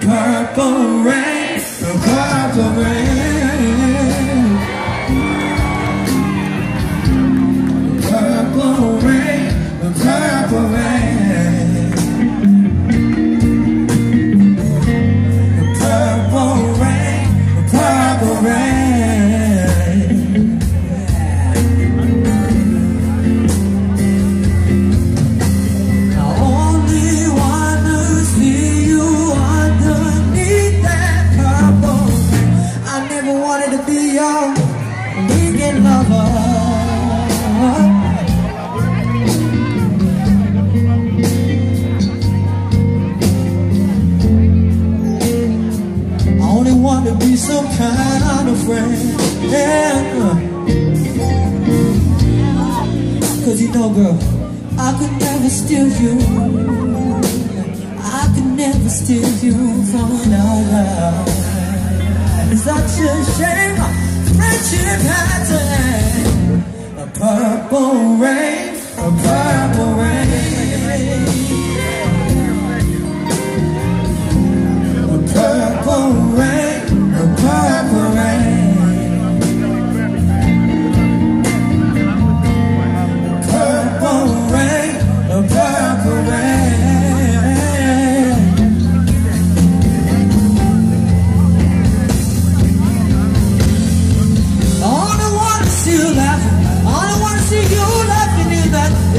purple rain, purple rain, purple rain. Purple rain, purple rain. Purple rain. Wanted to be your weekend lover. I only want to be some kind of friend. Yeah. Cause you know, girl, I could never steal you. I could never steal you from another. Such a shame, friendship had to end. A purple rain, a purple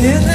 in